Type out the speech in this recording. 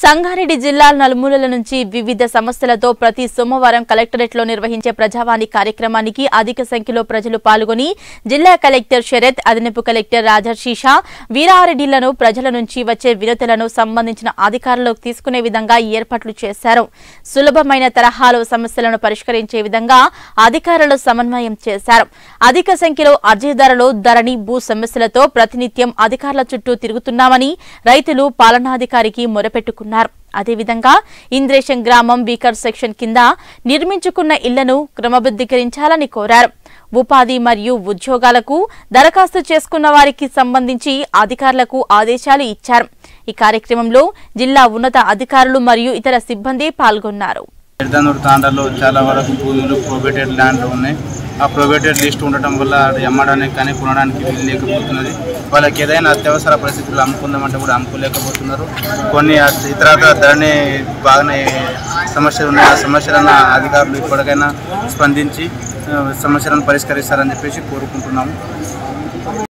సంగారెడ్డి జిల్లా నలుమూలల నుంచి వివిధ సమస్యలతో ప్రతి సోమవారం కలెక్టరేట్లో నిర్వహించే ప్రజావాణి కార్యక్రమానికి అధిక సంఖ్యలో ప్రజలు పాల్గొని జిల్లా కలెక్టర్ శరత్ అదనపు కలెక్టర్ రాజర్షీషా వీరారెడ్డిలను ప్రజల నుంచి వచ్చే వినతులను సంబంధించిన అధికారులకు తీసుకునే విధంగా ఏర్పాట్లు చేశారు. సులభమైన తరహాలో సమస్యలను పరిష్కరించే విధంగా అధికారులు సమన్వయం చేశారు. అధిక సంఖ్యలో అర్జీదారులు ధరణి భూ సమస్యలతో ప్రతినిత్యం అధికారుల చుట్టూ తిరుగుతున్నామని రైతులు పాలనాధికారికి మొరపెట్టుకున్నారు. అదేవిధంగా ఇంద్రేశం గ్రామం బీకర్ సెక్షన్ కింద నిర్మించుకున్న ఇళ్ళను క్రమబద్ధీకరించాలని కోరారు. ఉపాధి మరియు ఉద్యోగాలకు దరఖాస్తు చేసుకున్న వారికి సంబంధించి అధికారులకు ఆదేశాలు ఇచ్చారు. ఈ కార్యక్రమంలో జిల్లా ఉన్నత అధికారులు మరియు ఇతర సిబ్బంది పాల్గొన్నారు. చాలా వరకు భూములు ల్యాండ్లు ఉన్నాయి. ఆ ప్రొబేటెడ్ లిస్ట్ ఉండటం వల్ల అమ్మడానికి కానీ కొనడానికి వీలు లేకపోతున్నది. వాళ్ళకి ఏదైనా అత్యవసర పరిస్థితులు అమ్ముకుందామంటే కూడా అమ్ముకోలేకపోతున్నారు. కొన్ని అత- ఇతరత్ర ధరని బాగానే సమస్యలు ఉన్నాయి. ఆ సమస్యలను అధికారులు ఇప్పటికైనా స్పందించి సమస్యలను పరిష్కరిస్తారని చెప్పేసి కోరుకుంటున్నాము.